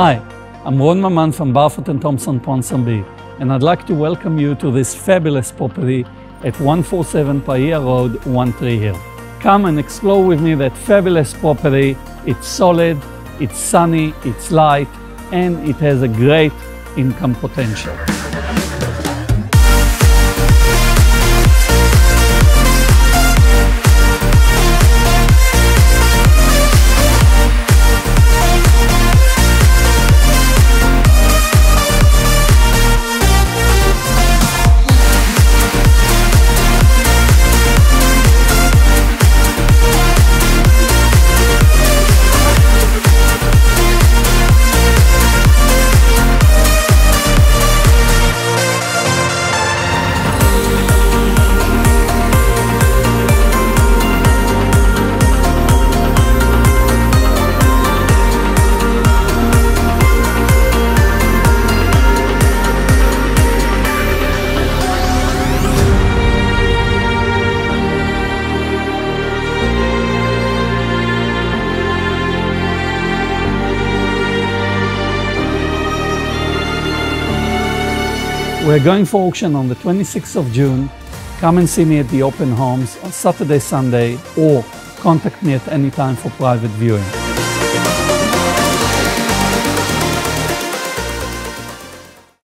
Hi, I'm Ron Maman from Barfoot and Thompson Ponsonby, and I'd like to welcome you to this fabulous property at 147 Paihia Road, One Tree Hill. Come and explore with me that fabulous property. It's solid, it's sunny, it's light, and it has a great income potential. We're going for auction on the 26th of June. Come and see me at the open homes on Saturday, Sunday, or contact me at any time for private viewing.